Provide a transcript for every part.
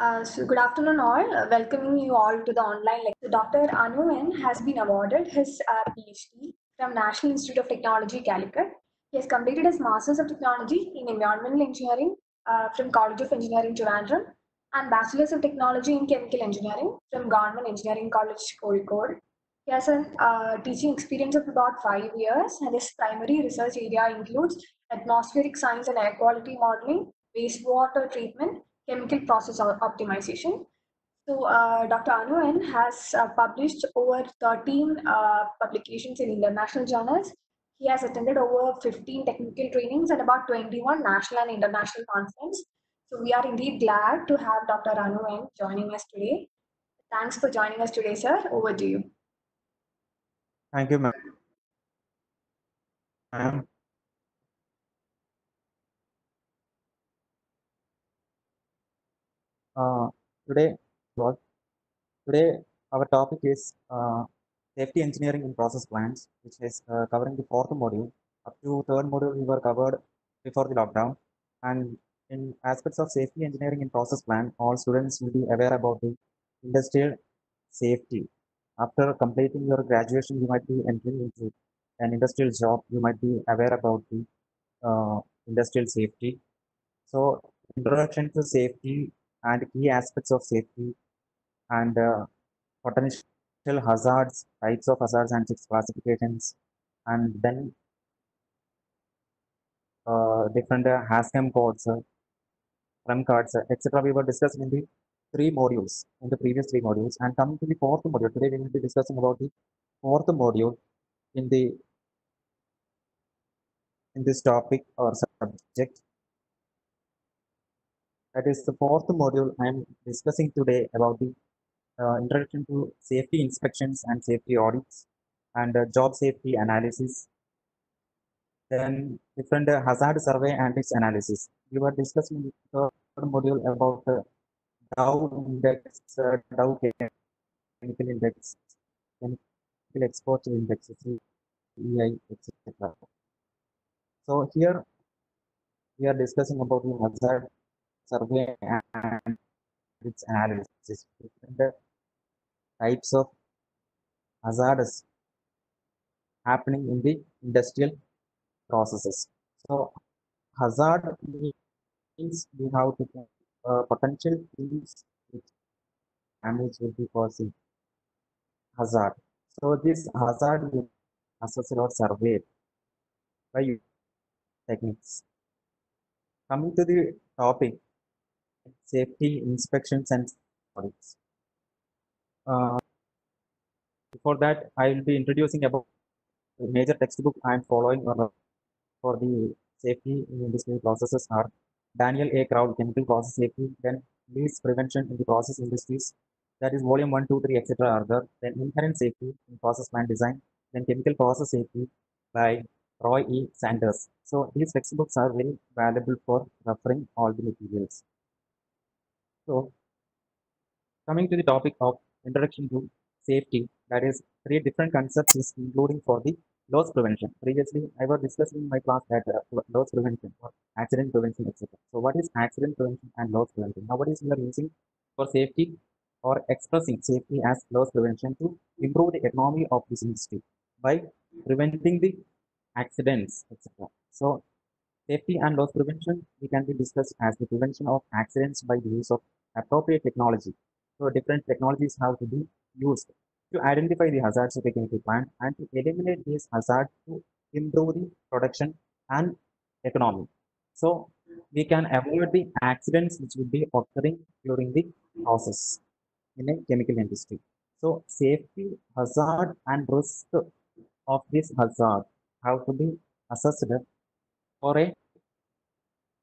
Uh, so good afternoon all. Uh, welcoming you all to the online lecture. Dr. Anu N has been awarded his uh, PhD from National Institute of Technology, Calicut. He has completed his Masters of Technology in Environmental Engineering uh, from College of Engineering, Trivandrum, and Bachelors of Technology in Chemical Engineering from Government Engineering College, Kozhikode. He has a uh, teaching experience of about five years, and his primary research area includes atmospheric science and air quality modeling, wastewater treatment, chemical process optimization. So, uh, Dr. Anu has uh, published over 13 uh, publications in international journals. He has attended over 15 technical trainings and about 21 national and international conferences. So, we are indeed glad to have Dr. Anu joining us today. Thanks for joining us today, sir. Over to you. Thank you, ma'am. Today? Today, our topic is uh, safety engineering in process plants, which is uh, covering the fourth module. Up to third module, we were covered before the lockdown. And in aspects of safety engineering in process plant, all students will be aware about the industrial safety. After completing your graduation, you might be entering into an industrial job. You might be aware about the uh, industrial safety. So, introduction to safety and key aspects of safety and uh, potential hazards, types of hazards and its classifications, and then uh, different uh, Hazchem codes, uh, TREM cards, uh, etc. We were discussing in the three modules, in the previous three modules. And coming to the fourth module, today we will be discussing about the fourth module in the in this topic or subject that is the fourth module I am discussing today about the uh, introduction to safety inspections and safety audits and uh, job safety analysis. Then different uh, hazard survey and its analysis. We were discussing the third module about uh, Dow index, uh, Dow chemical index, chemical exposure index, EI, etc. So here we are discussing about the hazard survey and its analysis. Different types of hazards happening in the industrial processes. So, hazard means we have to uh, potential things which damage will be causing hazard. So, this hazard will assessed or surveyed by techniques. Coming to the topic, safety inspections and audits. Uh, before that, I will be introducing about the major textbook I am following for the safety in industry processes are Daniel A. Crowl, Chemical Process Safety, then Least Prevention in the Process Industries, that is volume 1, 2, 3, etc. are there. Then Inherent Safety in Process Plant Design, then Chemical Process Safety by Roy E. Sanders. So these textbooks are very valuable for referring all the materials. So coming to the topic of introduction to safety, that is three different concepts is including for the loss prevention. Previously, I was discussing in my class that uh, loss prevention or accident prevention, etc. So what is accident prevention and loss prevention? Nowadays, we are using for safety or expressing safety as loss prevention to improve the economy of this industry by preventing the accidents, etc. So safety and loss prevention we can be discussed as the prevention of accidents by the use of appropriate technology. So different technologies have to be used to identify the hazards of a chemical plant and to eliminate these hazards to improve the production and economy. So we can avoid the accidents which will be occurring during the process in a chemical industry. So safety, hazard and risk of this hazard have to be assessed for a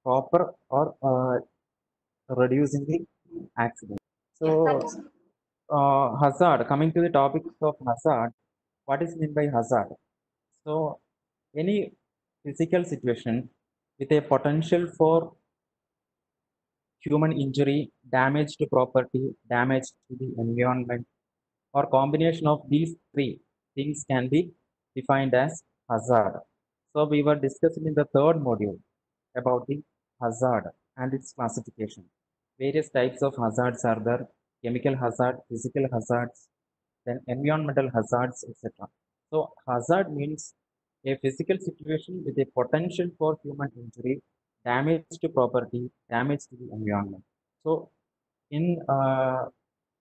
proper or uh, reducing the accident. So, uh, hazard, coming to the topic of hazard, what is meant by hazard? So, any physical situation with a potential for human injury, damage to property, damage to the environment, or combination of these three things can be defined as hazard. So, we were discussing in the third module about the hazard and its classification. various types of hazards are there chemical hazard physical hazards then environmental hazards etc so hazard means a physical situation with a potential for human injury damage to property damage to the environment so in uh,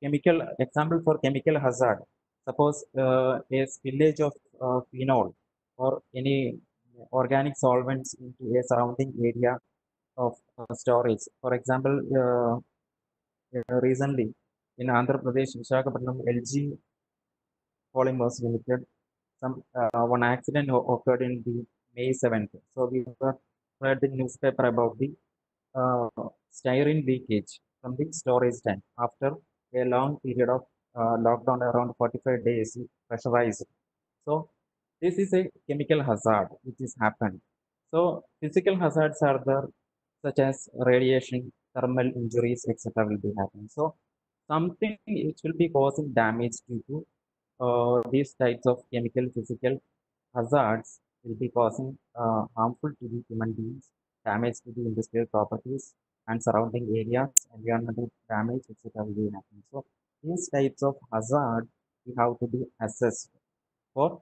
chemical example for chemical hazard suppose uh, a spillage of uh, phenol or any organic solvents into a surrounding area of uh, storage. For example, uh, uh, recently in Andhra Pradesh, Visakhapatnam, LG Polymers Limited, some one accident occurred in the May 7th. So we read the newspaper about the uh, styrene leakage from the storage tank after a long period of uh, lockdown around 45 days pressurized. So this is a chemical hazard which is happened. So physical hazards are there such as radiation, thermal injuries, etc. will be happening. So something which will be causing damage due to uh, these types of chemical physical hazards will be causing uh, harmful to the human beings, damage to the industrial properties and surrounding areas, environmental damage, etc. will be happening. So these types of hazard we have to be assessed for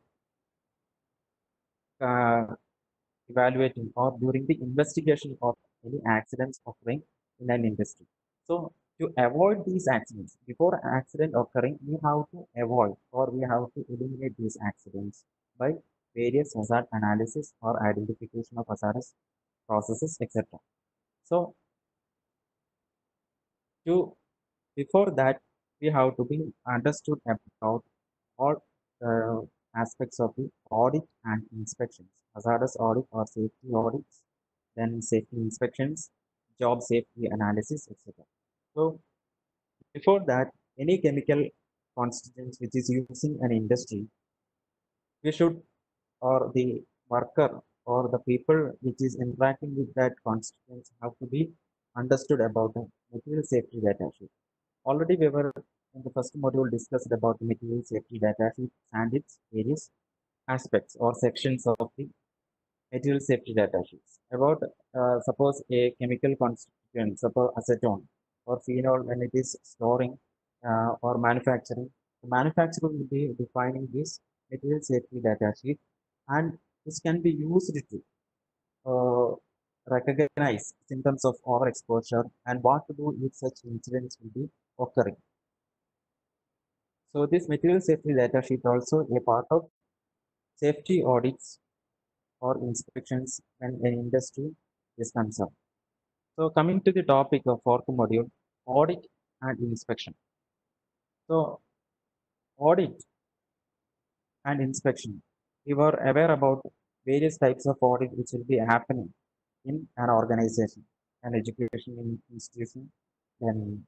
uh, evaluating or during the investigation of any accidents occurring in an industry. So to avoid these accidents, before accident occurring, we have to avoid or we have to eliminate these accidents by various hazard analysis or identification of hazardous processes, etc. So to before that, we have to be understood about all uh, aspects of the audit and inspections, hazardous audit or safety audits, then safety inspections, job safety analysis, etc. So before that, any chemical constituents which is using an industry, we should or the worker or the people which is interacting with that constituents have to be understood about the material safety data sheet. Already we were in the first module discussed about the material safety data sheet and its various aspects or sections of the material safety data sheets. About uh, suppose a chemical constituent, suppose acetone or phenol when it is storing uh, or manufacturing, the manufacturer will be defining this material safety data sheet and this can be used to uh, recognize symptoms of overexposure and what to do if such incidents will be occurring. So this material safety data sheet also a part of safety audits or inspections when an industry is concerned. So coming to the topic of fourth module, audit and inspection. So audit and inspection. We were aware about various types of audit which will be happening in an organization, an education institution, then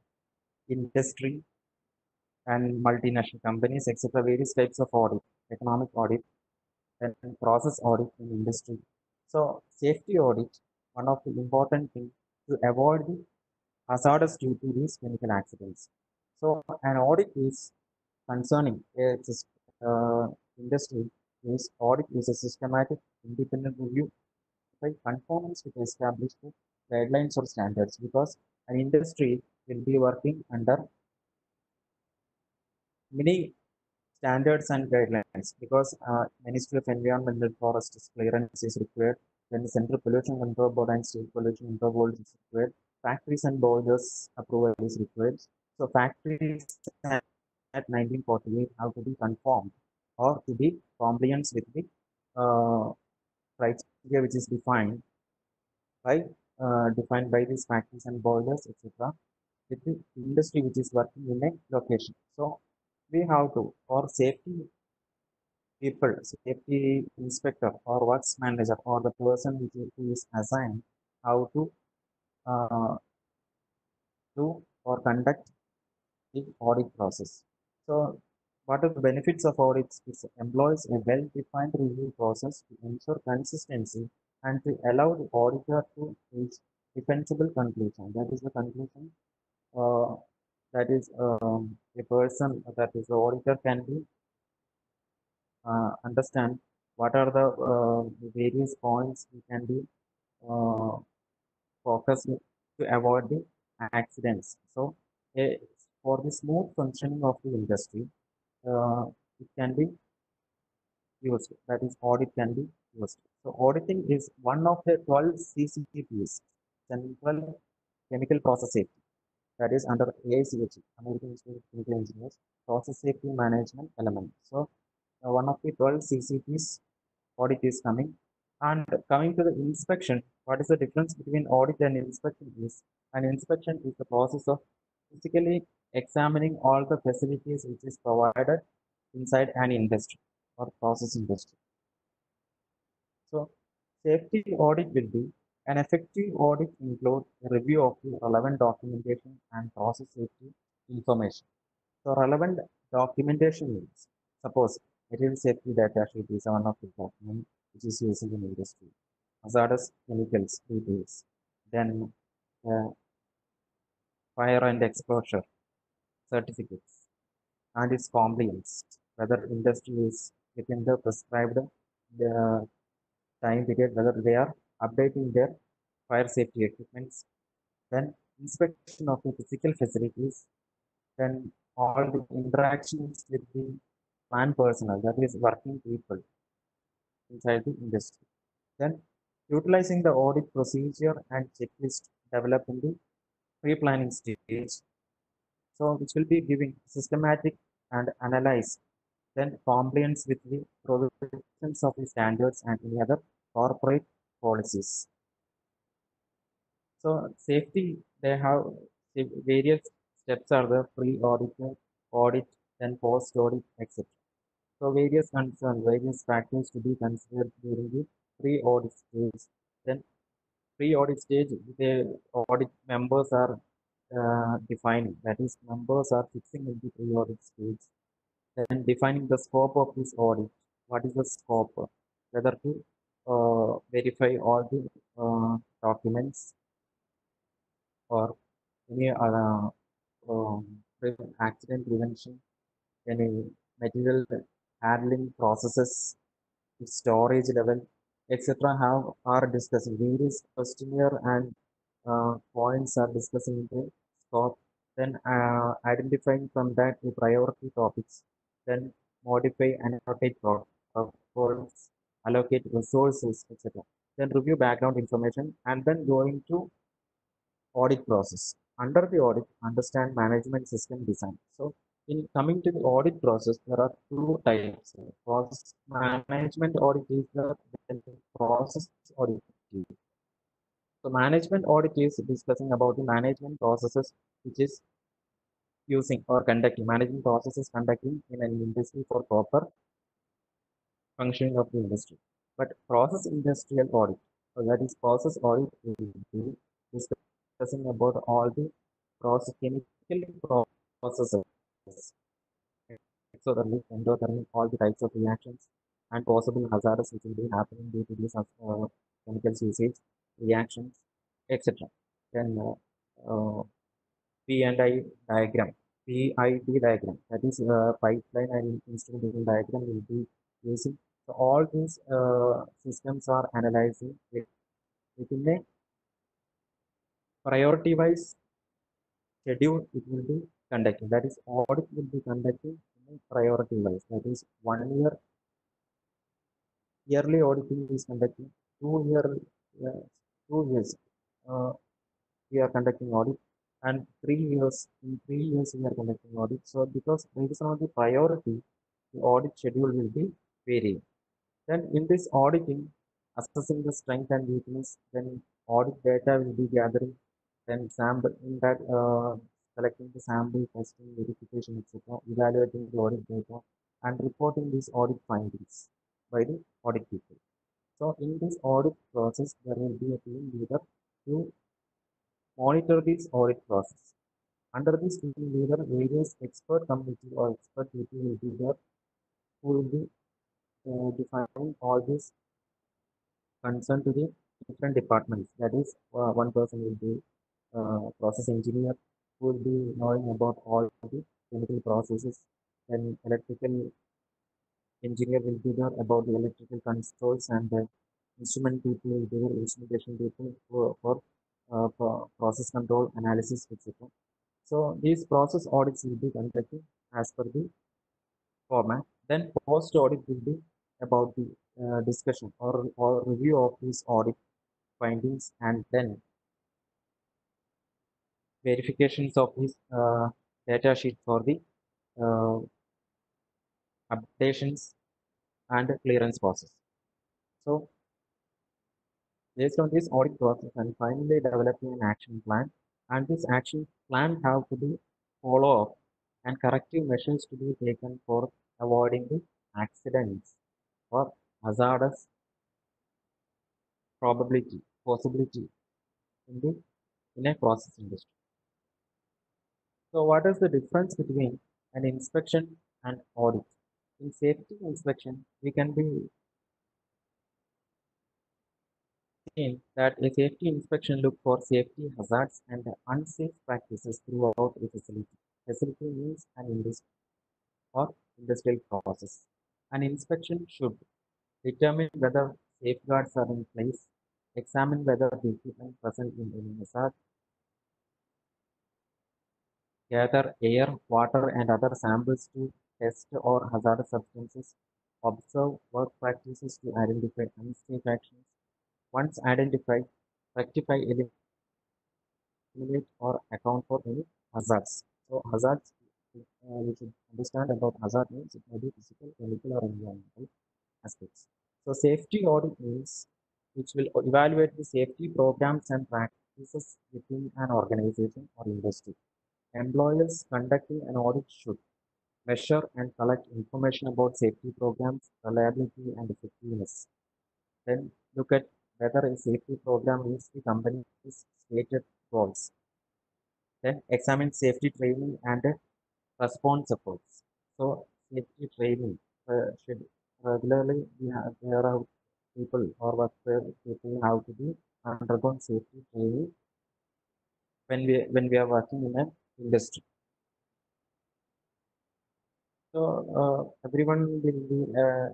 industry and multinational companies, etc. Various types of audit, economic audit, and process audit in industry. So safety audit, one of the important things to avoid the hazardous due to these chemical accidents. So an audit is concerning a uh, industry is audit is a systematic independent review by conformance with established guidelines or standards because an industry will be working under many standards and guidelines because uh, Ministry of Environmental Forest clearance is required, then the Central Pollution Control Board and State Pollution Control Board is required, factories and boilers approval is required. So factories at at 1948 have to be conformed or to be compliance with the uh, criteria which is defined by uh, defined by these factories and boilers etc with the industry which is working in a location. So we have to for safety people safety inspector or works manager or the person who is assigned how to uh, do or conduct the audit process so what are the benefits of audits? It employs a well-defined review process to ensure consistency and to allow the auditor to reach defensible conclusion. That is the conclusion. Uh, that is um, a person that is the auditor can be uh, understand what are the uh, various points we can be uh, focused to avoid the accidents. So for the smooth functioning of the industry, uh, it can be used. That is, audit can be used. So auditing is one of the 12 CCPS, Central Chemical Process Safety, that is under AICHE, American Institute of Chemical Engineers, Process Safety Management element. So uh, one of the 12 CCPs audit is coming. And coming to the inspection, what is the difference between audit and inspection is an inspection is the process of physically examining all the facilities which is provided inside an industry or process industry. So safety audit will be an effective audit includes a review of the relevant documentation and process safety information. So relevant documentation means suppose material safety data sheet is one of the documents which is used in industry. Hazardous chemicals details, then uh, fire and exposure certificates and its compliance, whether industry is within the prescribed the time period, whether they are updating their fire safety equipments, then inspection of the physical facilities, then all the interactions with the plant personnel, that is working people inside the industry. Then utilizing the audit procedure and checklist developed in the pre-planning stage. So which will be giving systematic and analyze then compliance with the provisions of the standards and any other corporate policies. So safety, they have various steps are the pre-audit, audit, then post-audit, etc. So various concerns, various factors to be considered during the pre-audit stage. Then pre-audit stage, the audit members are uh, defining, that is members are fixing in the pre-audit stage. Then defining the scope of this audit. What is the scope? Whether to verify all the uh, documents or any other um, accident prevention, any material handling processes, storage level, etc. have are discussing various questionnaire and uh, points are discussing the scope. Then uh, identifying from that the priority topics. Then modify and annotate protocols, allocate resources, etc. Then review background information and then going to audit process. Under the audit, understand management system design. So in coming to the audit process, there are two types. Process management audit is the process audit. So management audit is discussing about the management processes which is using or conducting management processes conducting in an industry for proper functioning of the industry. But process industrial audit, so that is process audit is discussing about all the process chemical processes exothermic, endothermic, all the types of reactions and possible hazards which will be happening due to these uh, chemicals usage, reactions, etc. Then uh, uh, P and I diagram, PID diagram, that is uh, pipeline and instrumentation diagram will be using. So all these uh, systems are analyzing a priority wise schedule it will be conducting. That is, audit will be conducted in priority wise. That is, one year yearly auditing is conducting. Two year, uh, two years, uh, we are conducting audit, and three years. In three years, we are conducting audit. So, because based on the priority, the audit schedule will be varying. Then, in this auditing, assessing the strength and weakness, then audit data will be gathering. Then sample in that uh, collecting the sample, testing, verification, etc., evaluating the audit data, and reporting these audit findings by the audit people. So in this audit process, there will be a team leader to monitor this audit process. Under this team leader, various expert committee or expert people will be there who will be uh, defining all these concern to the different departments. That is, uh, one person will be uh, process engineer, who will be knowing about all the chemical processes and electrical engineer will be there about the electrical controls and the instrument people will be there, instrumentation people for, for uh, pro- process control analysis, etc. So these process audits will be conducted as per the format. Then post audit will be about the uh, discussion or, or review of these audit findings and then verifications of his uh, data sheet for the uh, updations and clearance process. So based on this audit process and finally developing an action plan and this action plan have to be follow up and corrective measures to be taken for avoiding the accidents or hazardous probability possibility in the in a process industry. So what is the difference between an inspection and audit? In safety inspection, we can be seen that a safety inspection look for safety hazards and unsafe practices throughout a facility. Facility means an industry or industrial process. An inspection should determine whether safeguards are in place, examine whether the equipment present in any hazard, gather air, water, and other samples to test or hazardous substances, observe work practices to identify unsafe actions. Once identified, rectify, eliminate, or account for any hazards. So hazards, uh, we should understand about hazard means it may be physical, chemical, or environmental aspects. So safety audit means which will evaluate the safety programs and practices within an organization or industry. Employers conducting an audit should measure and collect information about safety programs, reliability, and effectiveness. Then look at whether a safety program meets the company's stated goals. Then examine safety training and response efforts. So safety training uh, should regularly have there are people or what people have to be undergone safety training when we when we are working in an industry. So uh, everyone will be uh,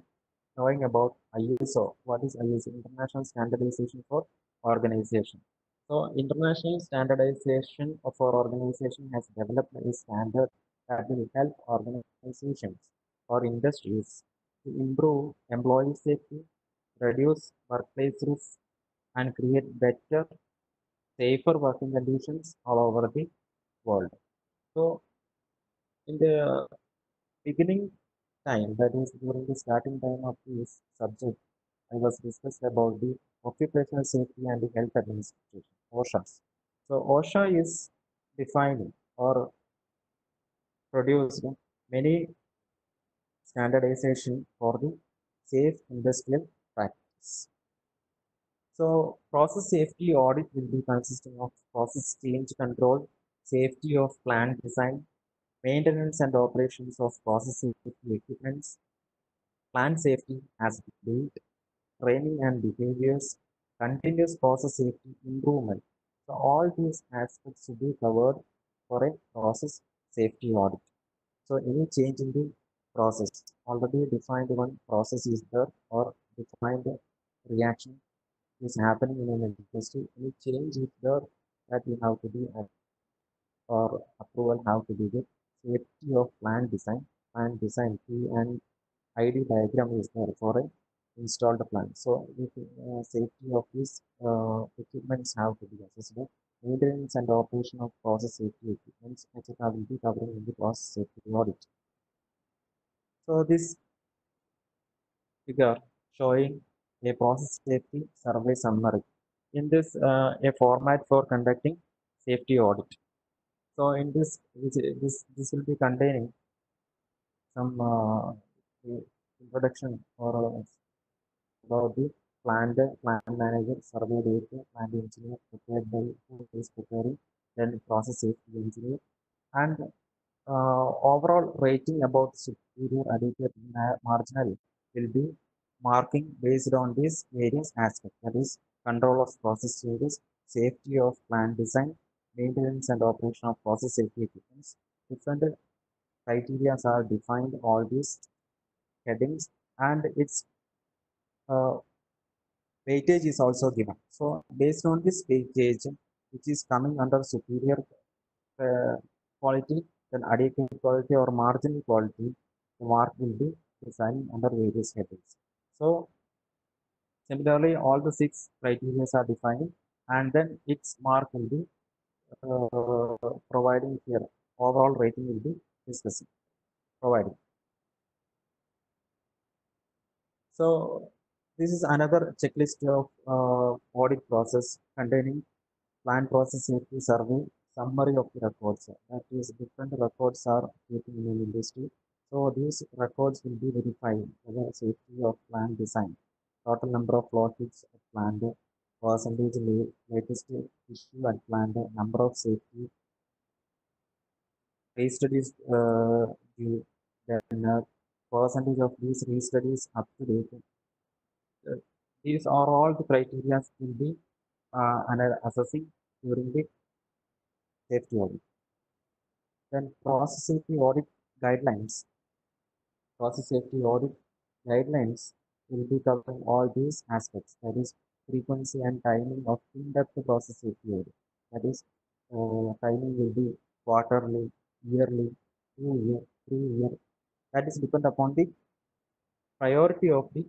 knowing about ISO. What is ISO? International Standardization for Organization. So international standardization of our organization has developed a standard will help organizations or industries to improve employee safety, reduce workplace risks, and create better, safer working conditions all over the world. So in the beginning time, that is during the starting time of this subject, I was discussed about the Occupational Safety and the Health Administration, OSHA. So OSHA is defining or produced many standardization for the safe industrial practice. So process safety audit will be consisting of process change control, safety of plant design, maintenance and operations of process safety equipments, plant safety as built, training and behaviors, continuous process safety improvement. So all these aspects should be covered for a process safety audit. So any change in the process, already defined one process is there or defined reaction is happening in an industry, any change is there that you have to be at or approval have to be with safety of plant design and design P and ID diagram is there for a installed plant. So if uh, safety of these uh, equipments have to be assessed. Maintenance and operation of process safety equipments, etc. will be covering in the process safety audit. So this figure showing a process safety survey summary. In this, uh, a format for conducting safety audit. So in this, this, this, this will be containing some uh, introduction or uh, about the plant, plant manager, survey data, plant engineer prepared by who is preparing, then process safety engineer, and uh, overall rating about superior, adequate, ma- marginal will be marking based on these various aspects. That is control of process changes, safety of plant design, maintenance and operation of process safety equipments. Different criteria are defined all these headings and its uh, weightage is also given. So based on this weightage, which is coming under superior uh, quality, then adequate quality or marginal quality, the mark will be assigned under various headings. So similarly, all the six criteria are defined and then its mark will be uh, providing here. Overall rating will be discussing, providing. So this is another checklist of uh, audit process containing plan process safety survey, summary of the records. That is different records are keeping in an industry. So these records will be verified whether safety of plan design, total number of floor kits planned, percentage latest issue and planned, number of safety re-studies uh, due, then uh, percentage of these re-studies up to date. These are all the criteria will be uh, under assessing during the safety audit. Then process safety audit guidelines. Process safety audit guidelines will be covering all these aspects. That is frequency and timing of in-depth process safety audit. That is uh, timing will be quarterly, yearly, two year, three year. That is depend upon the priority of the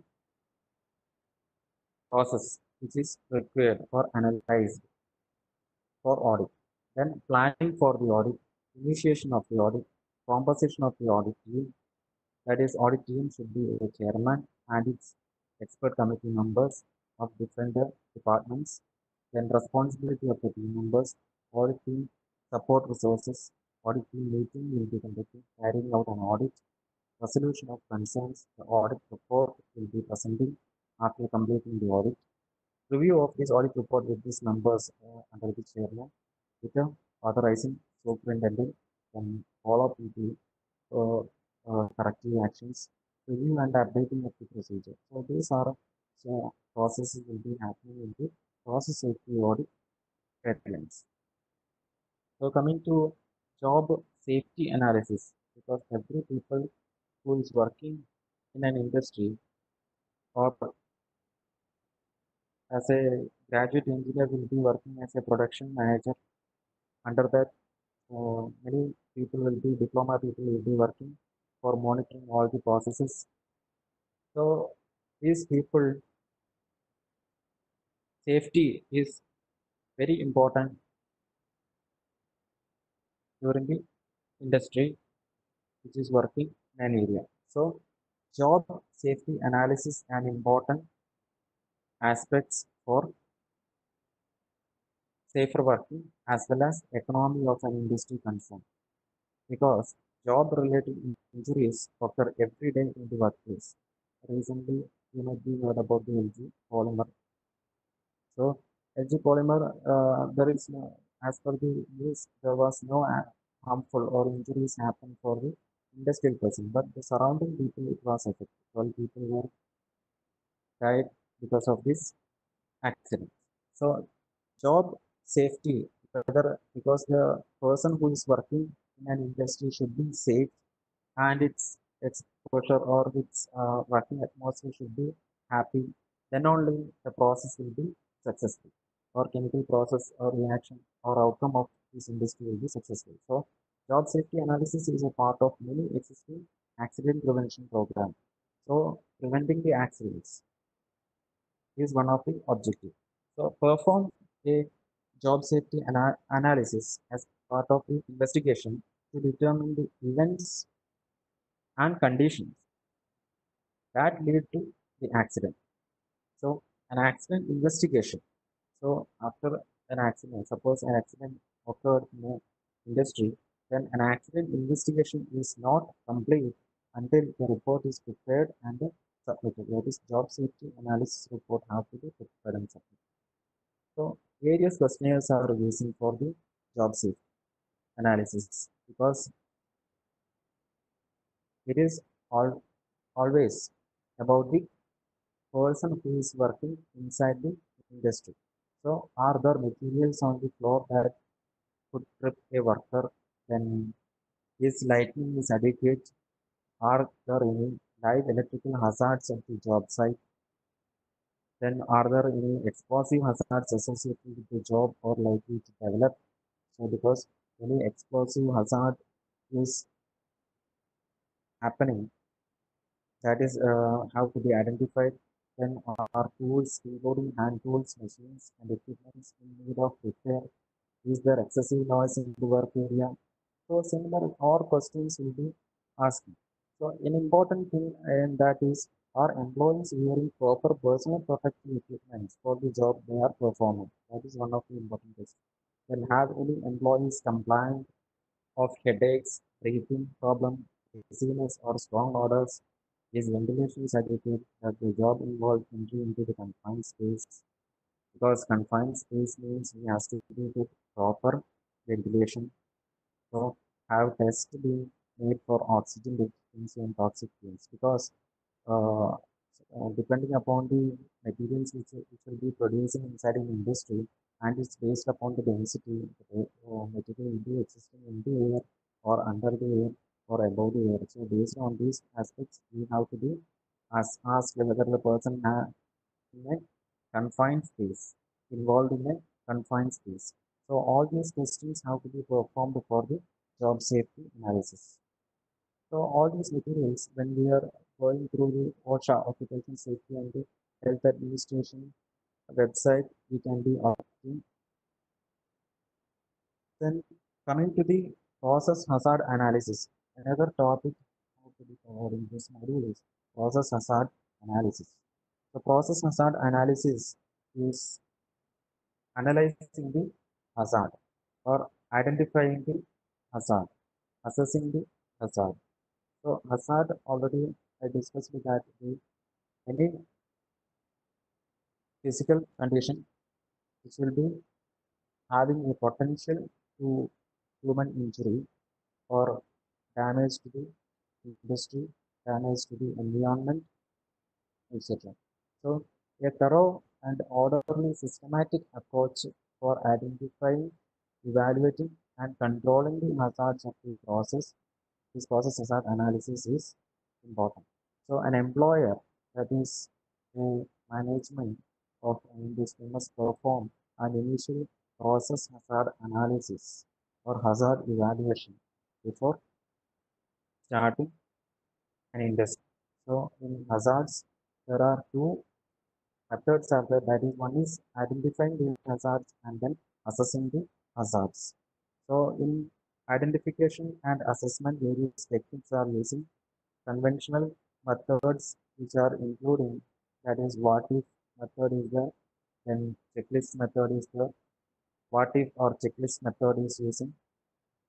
process which is required or analyzed for audit. Then planning for the audit, initiation of the audit, composition of the audit team. That is, audit team should be a chairman and its expert committee members of different departments. Then responsibility of the team members, audit team, support resources, audit team meeting will be conducted, carrying out an audit, resolution of concerns, the audit report will be presenting after completing the audit. Review of this audit report with these numbers uh, under the chairman, with the authorizing superintendent, then follow up with the uh, uh, corrective actions, review and updating of the procedure. So these are so processes will be happening in the process safety audit guidelines. So coming to job safety analysis, because every people who is working in an industry or as a graduate engineer will be working as a production manager. Under that, uh, many people will be diploma people will be working for monitoring all the processes. So these people safety is very important during the industry which is working in an area. So job safety analysis an important aspects for safer working as well as economy of an industry concern because job related injuries occur every day in the workplace. Recently, you might be heard about the LG polymer. So, LG polymer, uh, there is no, as per the news, there was no harmful or injuries happen for the industrial person, but the surrounding people it was affected. 12 people were died because of this accident. So job safety, whether because the person who is working in an industry should be safe and its exposure or its uh, working atmosphere should be happy, then only the process will be successful or chemical process or reaction or outcome of this industry will be successful. So job safety analysis is a part of many existing accident prevention program. So preventing the accidents is one of the objectives. So perform a job safety ana analysis as part of the investigation to determine the events and conditions that lead to the accident. So an accident investigation. So after an accident, suppose an accident occurred in the industry, then an accident investigation is not complete until the report is prepared and submitted. That is job safety analysis report have to be prepared and submitted. So various questionnaires are using for the job safety analysis because it is all always about the person who is working inside the industry. So are there materials on the floor that could trip a worker? Then is lighting is adequate? Are there any live electrical hazards at the job site? Then are there any explosive hazards associated with the job or likely to develop? So because any explosive hazard is happening, that is uh, how to be identified. Then are tools, including hand tools, machines, and equipment in need of repair? Is there excessive noise in the work area? So similar or questions will be asking. So an important thing and that is are employees wearing proper personal protective equipment for the job they are performing? That is one of the important things. Then have any employees complained of headaches, breathing problem, dizziness or strong odors? Is ventilation certificate that the job involved entry into the confined space? Because confined space means we have to do with proper ventilation. So have tests been made for oxygen deficiency and toxic fumes? Because uh, uh, depending upon the materials which, which will be producing inside an industry and it's based upon the density the uh, material will existing in the air or under the air or above the air. So based on these aspects, we have to be ask, ask whether the person has in a confined space, involved in a confined space. So all these questions have to be performed for the job safety analysis. So all these materials, when we are going through the OSHA, Occupational Safety and the Health Administration website, we can be opting. Then coming to the process hazard analysis, another topic to be covered in this module is process hazard analysis. The process hazard analysis is analyzing the hazard or identifying the hazard, assessing the hazard. So hazard already I discussed that the any physical condition which will be having a potential to human injury or damage to the industry, damage to the environment, etc. So a thorough and orderly systematic approach for identifying, evaluating, and controlling the hazards of the process. This process hazard analysis is important. So an employer that is a management of industry must perform an initial process hazard analysis or hazard evaluation before starting an industry. So in hazards, there are two methods are there. That is one is identifying the hazards and then assessing the hazards. So in identification and assessment, various techniques are using. Conventional methods which are including that is what if method is there, then checklist method is there, what if or checklist method is using,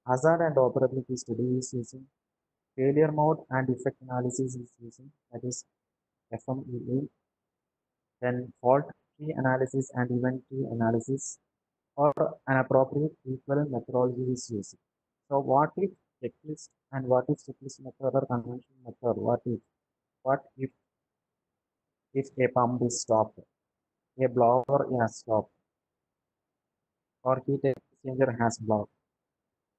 hazard and operability study is using, failure mode and effect analysis is using that is FMEA, then fault tree analysis and event tree analysis or an appropriate equivalent methodology is using. So what if checklist and what if checklist method or conventional method? What if? What if if a pump is stopped, a blower has stopped, or heat exchanger has blocked?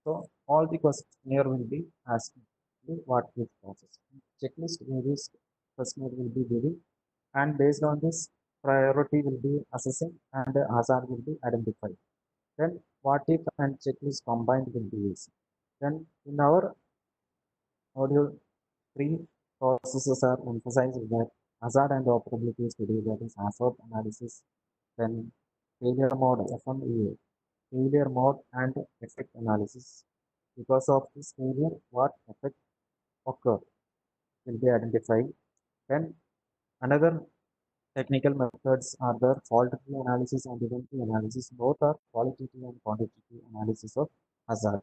So all the questionnaire will be asking the what if process. Checklist varies questionnaire will be giving and based on this priority will be assessing and hazard will be identified. Then what if and checklist combined be used. Then in our module 3 processes are emphasized that hazard and operability study that is hazard analysis then failure mode FMEA failure mode and effect analysis because of this failure what effect occur will be identified then another technical methods are the fault tree analysis and event tree analysis. Both are qualitative and quantitative analysis of hazard.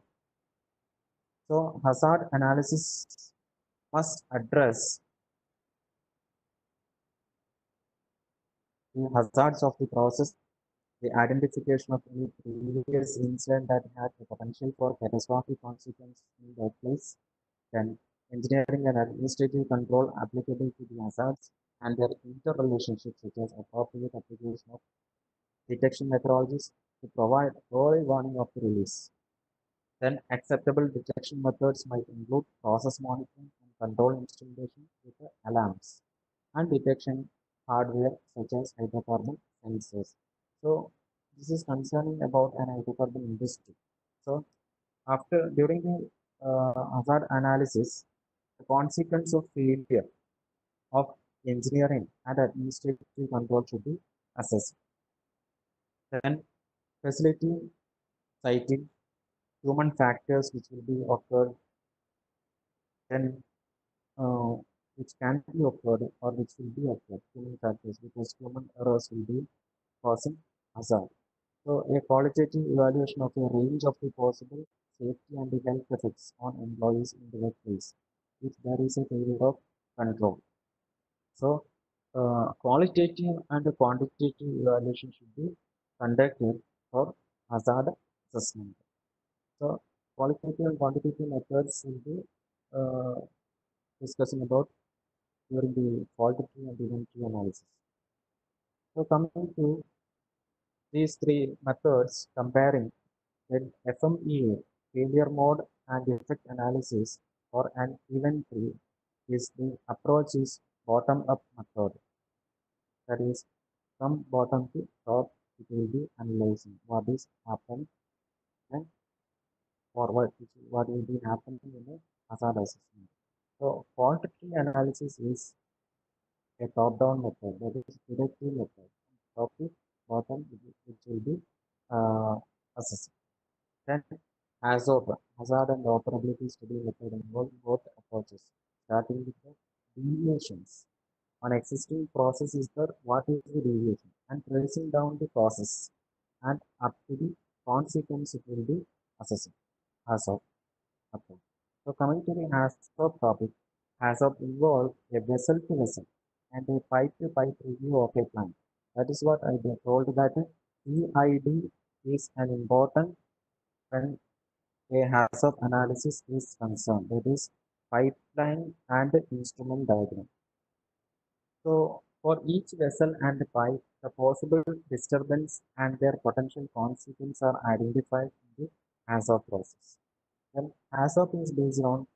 So hazard analysis must address the hazards of the process, the identification of any previous incident that had the potential for catastrophic consequence in that place, then engineering and administrative control applicable to the hazards and their interrelationships such as appropriate application of detection methodologies to provide early warning of the release. Then acceptable detection methods might include process monitoring and control instrumentation with alarms and detection hardware such as hydrocarbon sensors. So this is concerning about an hydrocarbon industry. So after during the uh, hazard analysis, the consequence of failure of engineering and administrative control should be assessed. Then facility siting human factors which will be occurred then uh, which can be occurred or which will be occurred human factors because human errors will be causing hazard. So a qualitative evaluation of a range of the possible safety and health effects on employees in the workplace if there is a failure of control. So uh, qualitative and quantitative evaluation should be conducted for hazard assessment. So qualitative and quantitative methods will be uh, discussing about during the fault tree and event tree analysis. So coming to these three methods comparing then FMEA, failure mode and effect analysis for an event tree is the approach is bottom up method. That is from bottom to top it will be analyzing what is happened and or what, will be happening in a hazard assessment. So fault tree analysis is a top-down method, that is directive method. Top to bottom, which will be uh, assessed. Then HAZOP, hazard and operability study method involve both approaches, starting with the deviations. On existing process is the what is the deviation and tracing down the process and up to the consequence it will be assessed. HAZOP approach. So coming to the HAZOP topic, HAZOP involve a vessel to vessel and a pipe to pipe review of a plant. That is what I told that EID is an important when a HAZOP analysis is concerned. That is pipeline and instrument diagram. So for each vessel and pipe, the possible disturbance and their potential consequences are identified in the HAZOP process. Then HAZOP is based on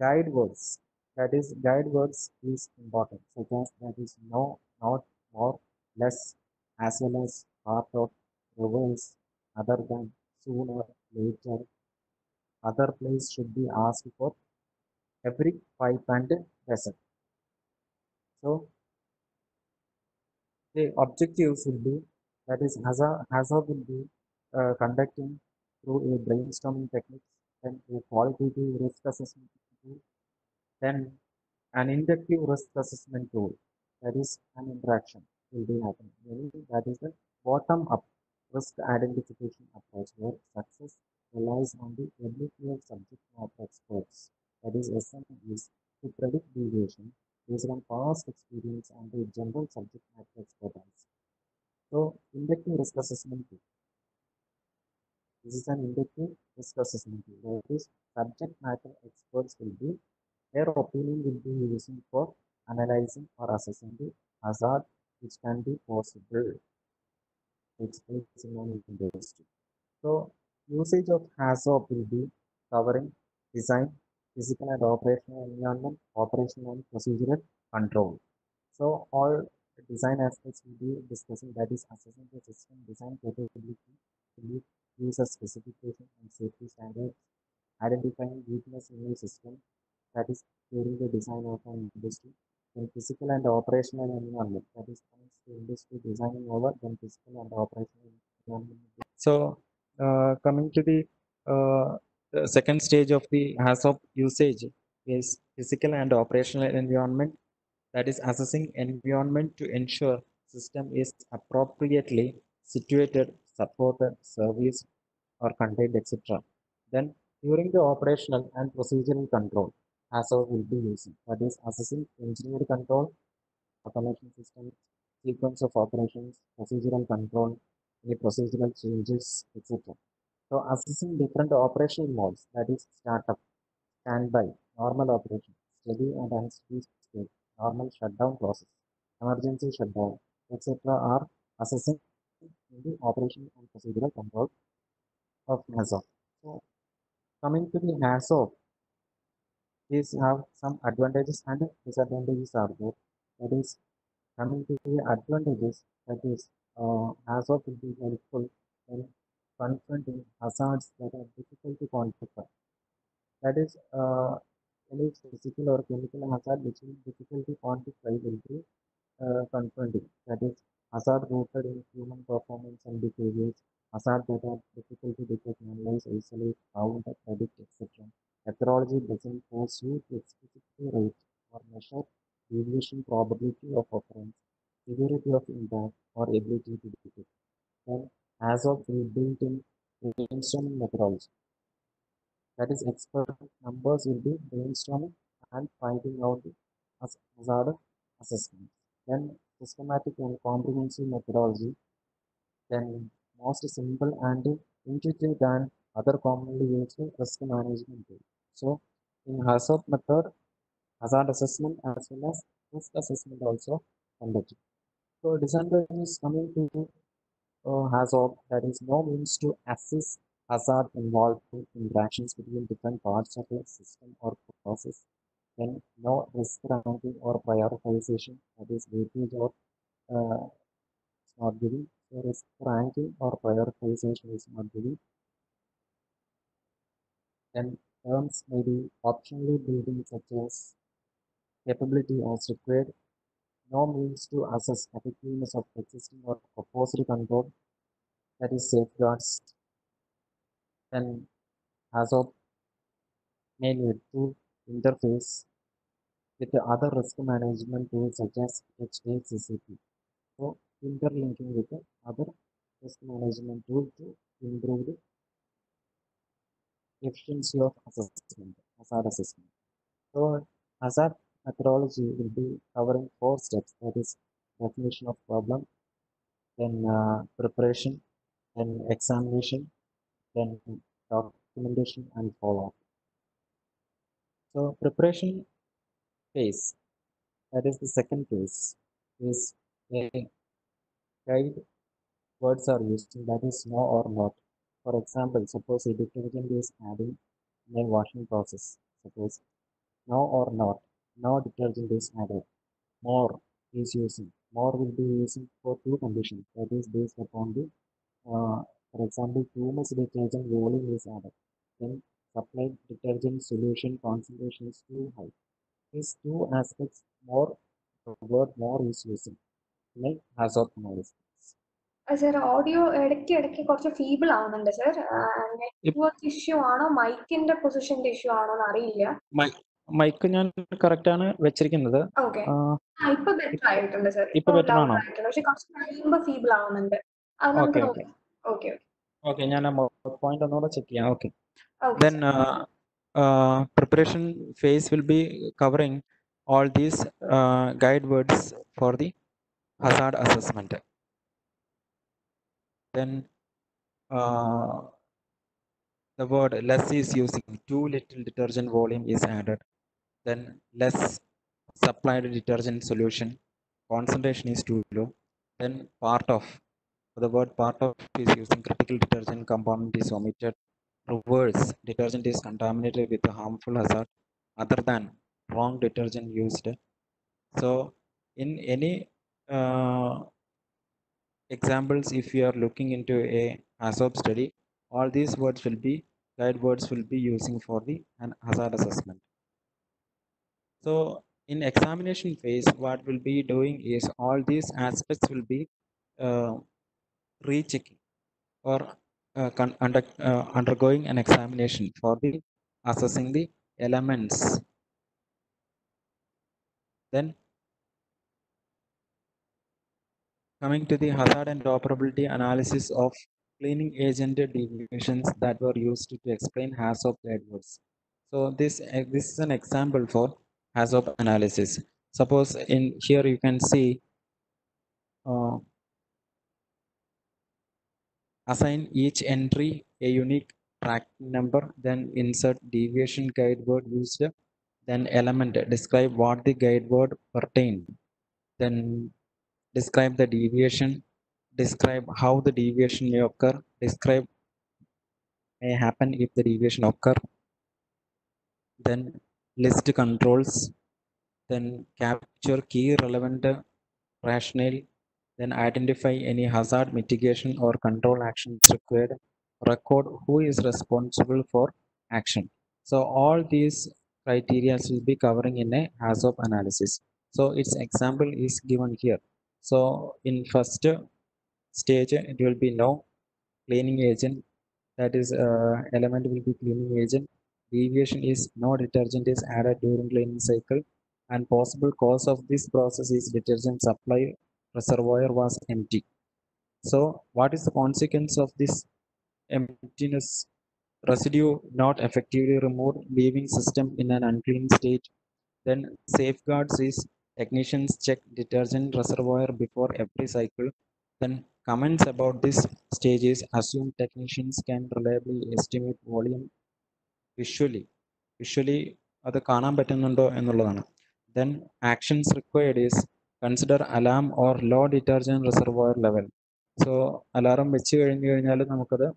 guide words. That is, guide words is important, such as that is no, not, more, less, as well as part of, reverse, other than, sooner, later. Other place should be asked for every pipe and vessel. So the objectives will be that is HAZOP, HAZOP will be uh, conducting through a brainstorming techniques then a qualitative risk assessment tool, then an inductive risk assessment tool, that is an interaction will be happening. That is the bottom up risk identification approach where success relies on the ability of subject matter experts, that is SMEs, to predict deviation based on past experience and the general subject matter expertise. So, inductive risk assessment tool. This is an inductive risk assessment tool. That is, subject matter experts will be, their opinion will be using for analyzing or assessing the hazard which can be possible takes place in industry. So, usage of HAZOP will be covering design, physical and operational environment, operational and procedural control. So, all design aspects will be discussing that is assessing the system design capability, user specification and safety standards, identifying weakness in the system that is during the design of an industry, then physical and operational environment that is once the industry designing over, then physical and operational environment. So, uh, coming to the, uh, the second stage of the HAZOP usage is physical and operational environment that is assessing environment to ensure system is appropriately situated, supported, serviced or contained, etc. Then during the operational and procedural control, HAZOP will be using that is assessing engineered control, automation systems, sequence of operations, procedural control, any procedural changes, etc. So assessing different operational modes that is startup, standby, normal operation, steady and unsteady state, normal shutdown process, emergency shutdown, etc. are assessing in the operation and procedural control of HAZOP. So coming to the HAZOP, these have some advantages and disadvantages are there. That is Coming to the advantages, that is, uh, HAZOP will be helpful in confronting hazards that are difficult to quantify. That is, uh, any physical or chemical hazard which is difficult to quantify will be uh, confronting. That is, hazard rooted in human performance and behaviors, hazard that are difficult to detect, analyze, isolate, count, predict, etc. Methodology doesn't force you to explicitly rate or measure deviation probability of occurrence, severity of impact, or ability to detect. Then, as of built in brainstorming methodology. That is, expert numbers will be brainstorming and finding out hazard assessment. Then, systematic and comprehensive methodology. Then, most simple and intuitive than other commonly used risk management tool. So, in HAZOP method, hazard assessment as well as risk assessment also conducted. So, disadvantages coming to uh, HAZOP, that is no means to assess hazard involved in interactions between different parts of a system or process. Then no risk ranking or prioritization, that is weightage or uh, is not given. So risk ranking or prioritization is not given. Then terms may be optionally built in such as capability as required, no means to assess effectiveness of existing or proposed control, that is safeguards. Then HAZOP may need to interface with the other risk management tools such as HACCP. So interlinking with the other risk management tool to improve the efficiency of assessment, hazard assessment. So hazard methodology will be covering four steps. That is definition of problem, then uh, preparation, then examination, then documentation and follow-up. So preparation phase, that is the second phase, is a guide words are used, that is no or not. For example, suppose a detergent is adding in a washing process. Suppose no or not, no detergent is added. More is using. More will be using for two conditions. That is based upon the, uh, for example, too much detergent volume is added. Then supplied detergent solution concentration is too high. These two aspects more, the word more is using. Like hazard analysis. Sir audio ഇടയ്ക്ക് ഇടയ്ക്ക് കുറച്ച് feeble ആവുന്നുണ്ട് sir network issue ആണോ മൈക്കിന്റെ പൊസിഷന്റെ issue ആണോ എന്ന് അറിയില്ല mic ഞാൻ correct ആണ് വെച്ചിരിക്കുന്നത്. Preparation phase will be covering all these guide words for the hazard assessment then the word less is using too little detergent volume is added then less supplied detergent solution. Concentration is too low. Then part of the word part of is using critical detergent component is omitted. Reverse detergent is contaminated with a harmful hazard other than wrong detergent used. So in any uh, examples if you are looking into a hazard study all these words will be guide words will be using for the an hazard assessment so in examination phase what we'll be doing is all these aspects will be uh, rechecking or uh, under, uh, undergoing an examination for the assessing the elements then coming to the hazard and operability analysis of cleaning agent deviations that were used to explain HAZOP guidewords. So this uh, this is an example for HAZOP analysis. Suppose in here you can see uh, assign each entry a unique track number, then insert deviation guide word used, then element describe what the guide word pertain, then describe the deviation, describe how the deviation may occur, describe may happen if the deviation occur, then list controls, then capture key relevant rationale, then identify any hazard mitigation or control actions required, record who is responsible for action. So all these criteria will be covering in a HAZOP analysis. So its example is given here. So in first stage, it will be no cleaning agent. That is uh, element will be cleaning agent. Deviation is no detergent is added during cleaning cycle and possible cause of this process is detergent supply reservoir was empty. So what is the consequence of this emptiness? Residue not effectively removed leaving system in an unclean state. Then safeguards is technicians check detergent reservoir before every cycle. Then comments about this stage is assume technicians can reliably estimate volume visually visually അത് കാണാൻ പറ്റുന്നുണ്ടോ എന്നുള്ളതാണ് then actions required is consider alarm or low detergent reservoir level so alarm വെച്ച് കഴിഞ്ഞു കഴിഞ്ഞാൽ നമുക്കത്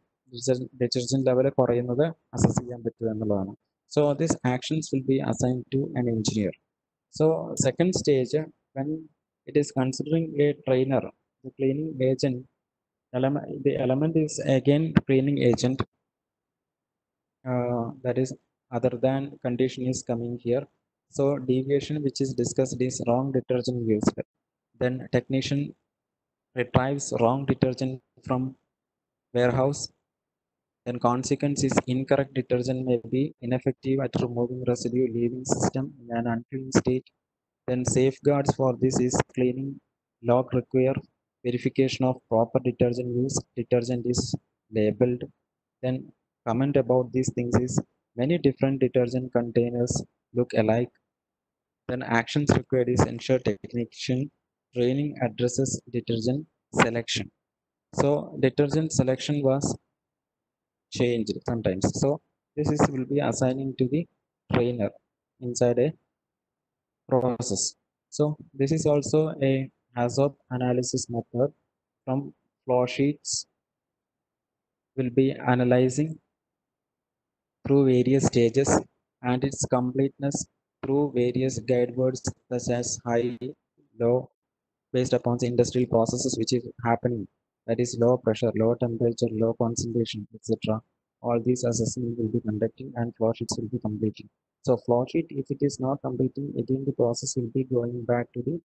detergent level കുറയുന്നത് assess ചെയ്യാൻ പറ്റുക എന്നുള്ളതാണ് so this actions will be assign to an engineer so second stage when it is considering a trainer the cleaning agent element the element is again cleaning agent uh, that is other than condition is coming here. So deviation which is discussed is wrong detergent used then technician retrieves wrong detergent from warehouse. Then consequence is incorrect detergent may be ineffective at removing residue leaving system in an unclean state. Then safeguards for this is cleaning log require verification of proper detergent use. Detergent is labeled. Then comment about these things is many different detergent containers look alike. Then actions required is ensure technician training addresses detergent selection. So detergent selection was changed sometimes. So this is will be assigning to the trainer inside a process. So this is also a hazard analysis method from flow sheets will be analyzing through various stages and its completeness through various guide words such as high low based upon the industrial processes which is happening. That is low pressure low temperature low concentration etc all these assessment will be conducting and flow sheets will be completing so flow sheet if it is not completing again the process will be going back to the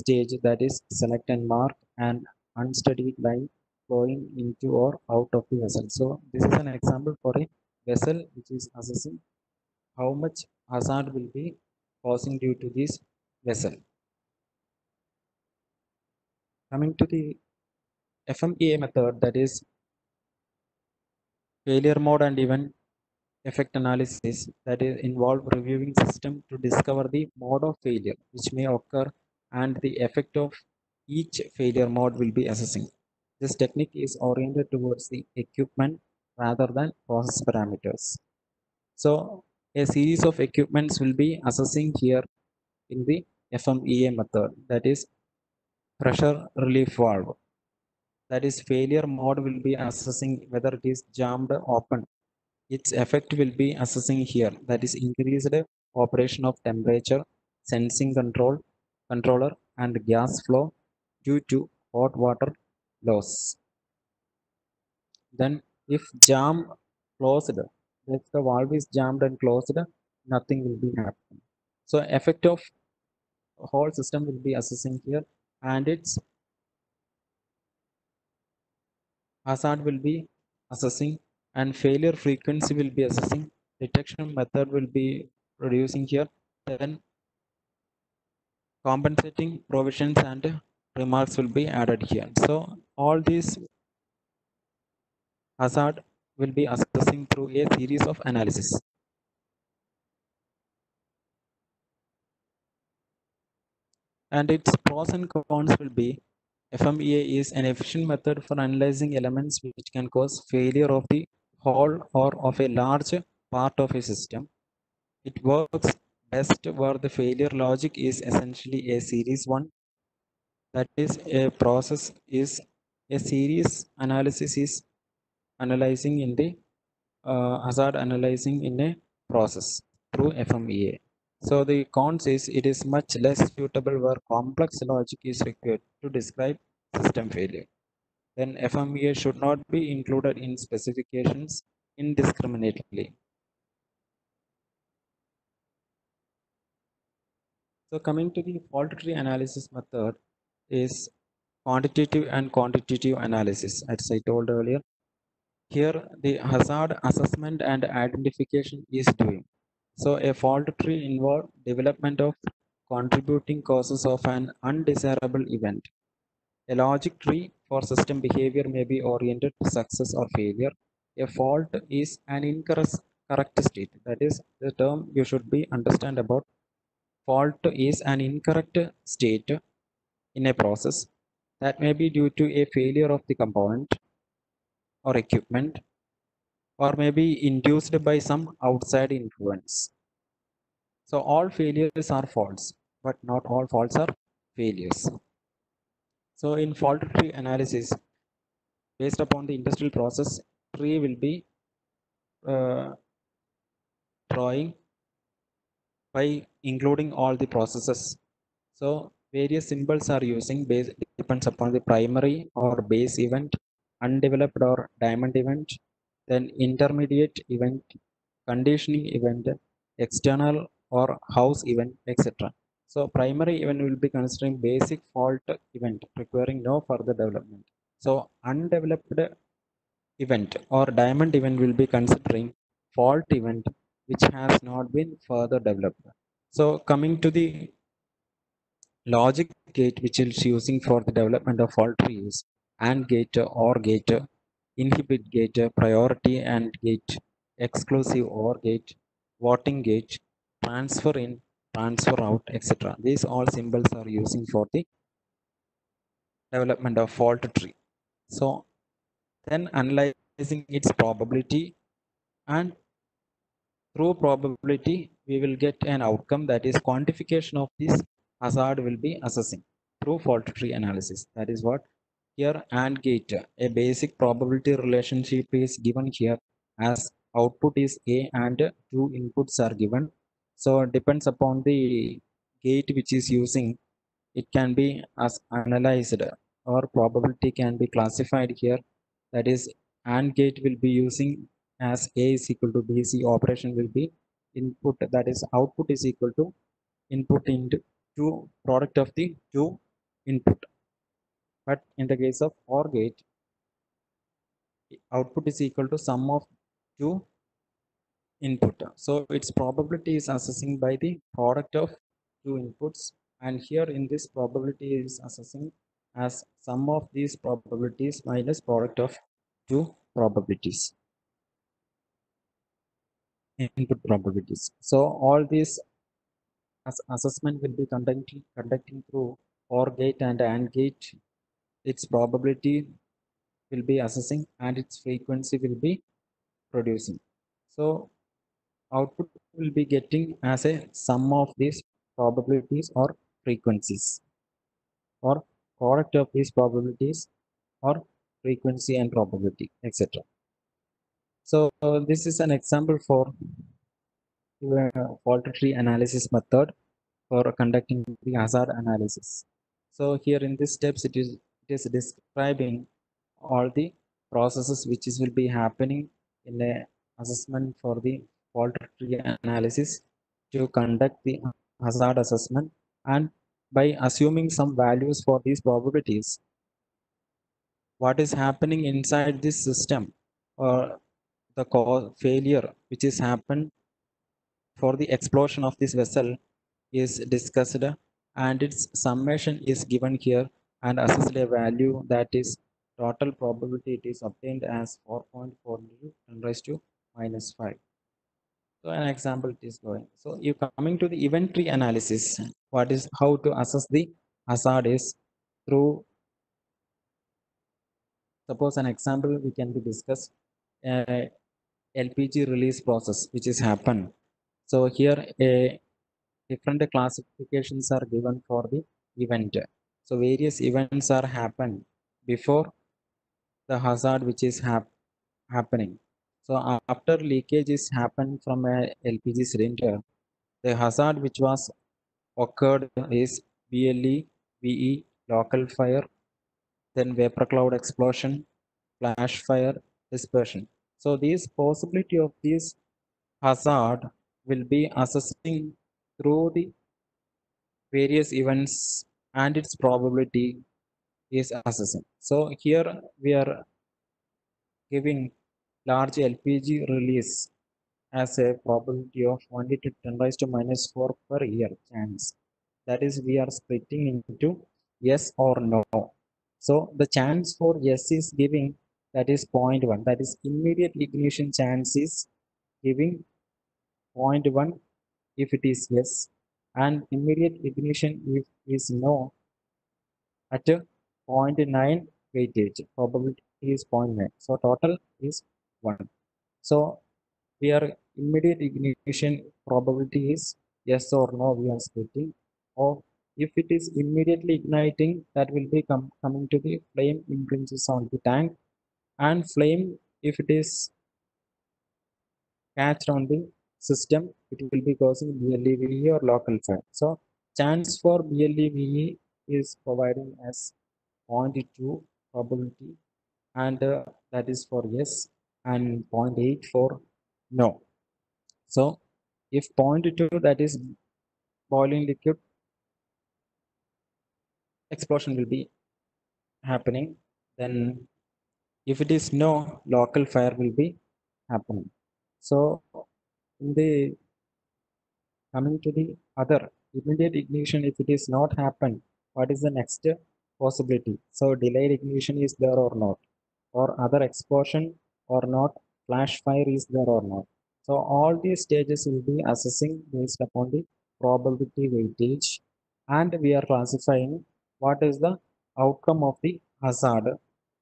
stage that is select and mark and unstudied line going into or out of the vessel. So this is an example for a vessel which is assessing how much hazard will be causing due to this vessel coming to the FMEA method that is failure mode and event effect analysis that is involve reviewing system to discover the mode of failure which may occur and the effect of each failure mode will be assessing. This technique is oriented towards the equipment rather than process parameters. So a series of equipments will be assessing here in the FMEA method. That is pressure relief valve. That is failure mode will be assessing whether it is jammed open. Its effect will be assessing here. That is increased operation of temperature sensing control controller and gas flow due to hot water loss. Then if jam closed if the valve is jammed and closed nothing will be happening. So effect of whole system will be assessing here and its hazard will be assessing and failure frequency will be assessing. Detection method will be producing here. Then compensating provisions and remarks will be added here. So all these hazard will be assessing through a series of analysis and its pros and cons will be FMEA is an efficient method for analyzing elements which can cause failure of the whole or of a large part of a system. It works best where the failure logic is essentially a series one. That is, a process is a series analysis is analyzing in the uh, hazard analyzing in a process through FMEA. So the cons is it is much less suitable where complex logic is required to describe system failure. Then FMEA should not be included in specifications indiscriminately. So coming to the fault tree analysis method is quantitative and quantitative analysis as I told earlier. Here the hazard assessment and identification is doing. So a fault tree involves development of contributing causes of an undesirable event. A logic tree for system behavior may be oriented to success or failure. A fault is an incorrect correct state. That is the term you should be understand about. Fault is an incorrect state in a process that may be due to a failure of the component or equipment or may be induced by some outside influence. So all failures are faults, but not all faults are failures. So in fault tree analysis, based upon the industrial process, tree will be uh, drawing by including all the processes. So various symbols are using based depends upon the primary or base event, undeveloped or diamond event, then intermediate event, conditioning event, external or house event, etc. So primary event will be considering basic fault event requiring no further development. So undeveloped event or diamond event will be considering fault event which has not been further developed. So coming to the logic gate which is using for the development of fault trees AND gate, OR gate, inhibit gate, priority AND gate, exclusive OR gate, voting gate, transfer in, transfer out, etc. These all symbols are using for the development of fault tree. So then analyzing its probability and through probability we will get an outcome that is quantification of this hazard will be assessing through fault tree analysis. That is what here AND gate. A basic probability relationship is given here as output is A and two inputs are given. So it depends upon the gate which is using. It can be as analyzed or probability can be classified here. That is AND gate will be using as A is equal to BC operation will be input. That is output is equal to input into product of the two input but in the case of OR gate output is equal to sum of two input. So its probability is assessing by the product of two inputs. And here in this probability is assessing as sum of these probabilities minus product of two probabilities. Input probabilities. So all these as assessment will be conducting conducting through OR gate and AND gate its probability will be assessing and its frequency will be producing so output will be getting as a sum of these probabilities or frequencies or product of these probabilities or frequency and probability etc so uh, this is an example for uh, fault tree analysis method for conducting the hazard analysis. So here in these steps, it is it is describing all the processes which is will be happening in the assessment for the fault tree analysis to conduct the hazard assessment and by assuming some values for these probabilities. What is happening inside this system or the cause failure which is happened for the explosion of this vessel is discussed and its summation is given here and assessed a value that is total probability it is obtained as 4.4 10 raised to minus 5 so an example it is going. So you coming to the event tree analysis what is how to assess the hazard is through suppose an example we can be discussed lpg release process which is happen. So here a different classifications are given for the event so various events are happen before the hazard which is hap happening so after leakage is happen from a lpg cylinder the hazard which was occurred is BLE, VE, local fire, then vapor cloud explosion, flash fire, dispersion. So these possibility of this hazard will be assessing through the various events and its probability is assessing. So here we are giving large LPG release as a probability of 1 to 10 raised to minus 4 per year chance. That is, we are splitting into yes or no. So the chance for yes is giving that is 0.1. That is immediate ignition chance is giving 0.1 if it is yes and immediate ignition if is no at a 0.9 weightage. Probability is 0.9 so total is 1 so we are immediate ignition. Probability is yes or no we are splitting. Or if it is immediately igniting that will be com- coming to the flame imprints on the tank. And flame if it is catched on the system it will be causing BLEVE or local fire so chance for BLEVE is providing as 0.2 probability and uh, that is for yes and 0.8 for no. So if 0.2 that is boiling liquid explosion will be happening then if it is no local fire will be happening. So in the coming to the other immediate ignition if it is not happen what is the next possibility? So delayed ignition is there or not? Or other explosion or not? Flash fire is there or not? So all these stages will be assessing based upon the probability weightage and we are classifying what is the outcome of the hazard.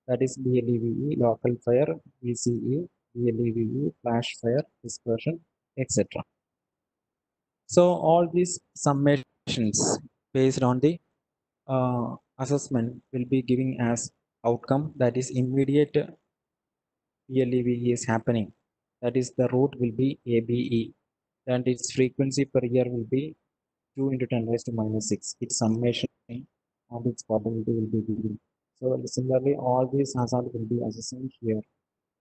That is BLEVE, local fire, VCE, BLEVE, flash fire, dispersion, etc. So all these summations based on the uh, assessment will be giving as outcome that is immediate BLEVE is happening. That is the root will be ABE and its frequency per year will be 2 into 10 raised to minus 6. Its summation and its probability will be given. So similarly, all these hazard will be assessing here.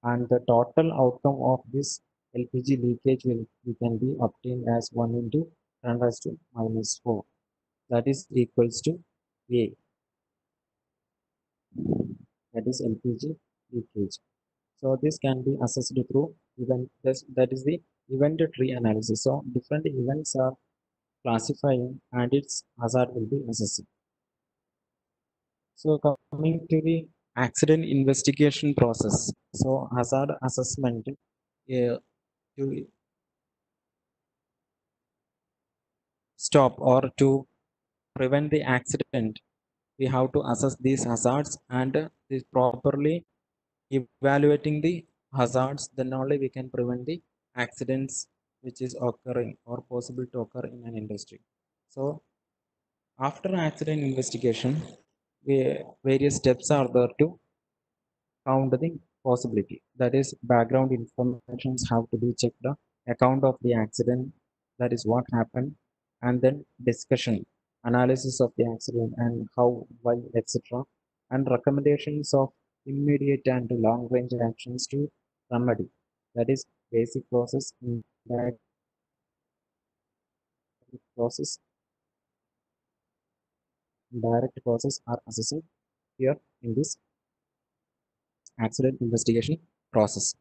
And the total outcome of this LPG leakage will can be obtained as 1 into 10 raised to minus 4. That is equals to A. That is LPG leakage. So this can be assessed through event this, that is the event tree analysis. So different events are classifying and its hazard will be assessed. So coming to the accident investigation process. So hazard assessment uh, to stop or to prevent the accident, we have to assess these hazards and uh, this properly evaluating the hazards, then only we can prevent the accidents which is occurring or possible to occur in an industry. So after accident investigation, we, various steps are there to count the possibility. That is, background informations have to be checked, account of the accident, that is what happened, and then discussion, analysis of the accident and how, why, etc. And recommendations of immediate and long range actions to remedy. That is basic process, indirect process, direct process are assessing here in this accident investigation process.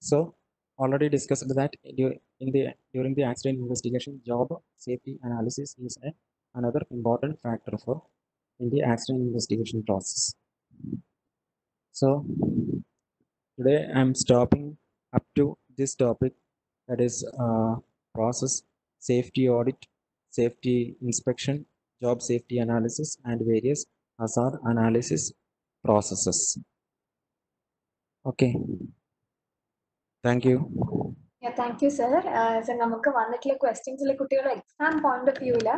So already discussed that in the during the accident investigation, job safety analysis is a, another important factor for in the accident investigation process. So today I'm stopping up to this topic that is uh, process safety audit, safety inspection, job safety analysis, and various hazard analysis processes. Okay. Thank you thank you sir. Sir നമുക്ക് വന്നിട്ടുള്ള ക്വസ്റ്റ്യൻസിലെ കുട്ടികളുടെ exam point of വ്യൂവിൽ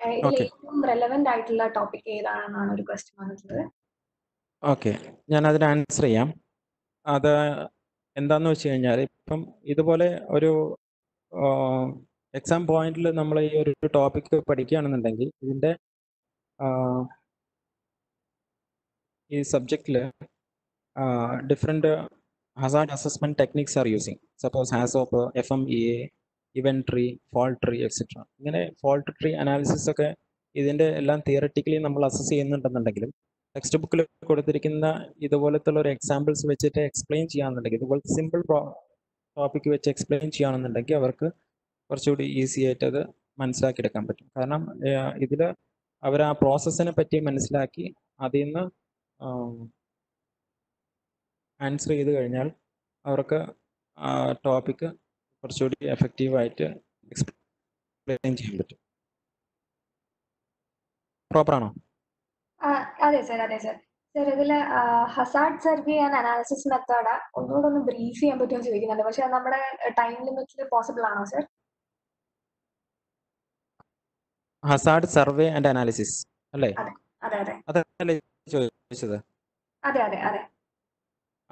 ഇതിൽ Okay. ഏറ്റവും relevant ആയിട്ടുള്ള topic ഏതാണെന്നാണ് ഒരു question വന്നിട്ടുള്ളത് okay ഞാൻ അതിന് ആൻസർ ചെയ്യാം അത് എന്താന്ന് വെച്ച് കഴിഞ്ഞാൽ ഇപ്പം ഇതുപോലെ ഒരു എക്സാം പോയിന്റിൽ നമ്മൾ ഈ ഒരു ടോപ്പിക് പഠിക്കുകയാണെന്നുണ്ടെങ്കിൽ ഇതിന്റെ ഈ സബ്ജക്റ്റിൽ techniques are using suppose HAZOP F M E A event tree fault tree etcetera ഇങ്ങനെ ഫോൾട്ട് ട്രീ അനാലിസിസ് ഒക്കെ ഇതിന്റെ എല്ലാം തിയററ്റിക്കലി നമ്മൾ അസസ് ചെയ്യുന്നുണ്ടെന്നുണ്ടെങ്കിലും ടെക്സ്റ്റ് ബുക്കിൽ കൊടുത്തിരിക്കുന്ന ഇതുപോലത്തുള്ള ഒരു എക്സാമ്പിൾസ് വെച്ചിട്ട് എക്സ്പ്ലെയിൻ ചെയ്യാന്നുണ്ടെങ്കിൽ ഇതുപോലത്തെ സിമ്പിൾ ടോപ്പിക്ക് വെച്ച് എക്സ്പ്ലെയിൻ ചെയ്യുകയാണെന്നുണ്ടെങ്കിൽ അവർക്ക് കുറച്ചുകൂടി ഈസി ആയിട്ട് അത് മനസ്സിലാക്കിയെടുക്കാൻ പറ്റും. കാരണം ഇതിൽ അവർ ആ പ്രോസസ്സിനെ പറ്റി മനസ്സിലാക്കി അതിൽ നിന്ന് ആൻസർ ചെയ്ത് കഴിഞ്ഞാൽ അവർക്ക് ആ ടോപ്പിക്ക് കുറച്ചുകൂടി എഫക്റ്റീവായിട്ട് എക്സ്പ്ലെയിൻ ചെയ്യാൻ പറ്റും. പ്രോപ്പറാണോ അതെ സർ അതെ സർ സർ ഇതിൽ hazard survey and analysis method ഒന്നുകൂടെ ഒന്ന് ബ്രീഫ് ചെയ്യാൻ പറ്റുമോ ചോദിക്കുന്നുണ്ട്. പക്ഷെ നമ്മുടെ ടൈം ലിമിറ്റിൽ പോസിബിൾ ആണോ sir hazard survey and analysis അല്ലേ? അതെ അതെ അതെ. ചോദിച്ചത്? അതെ അതെ അതെ.